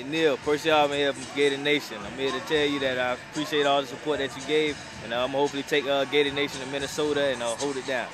Hey Neil, first y'all I'm here from Gator Nation. I'm here to tell you that I appreciate all the support that you gave, and I'm hopefully take uh, Gator Nation to Minnesota and uh, hold it down.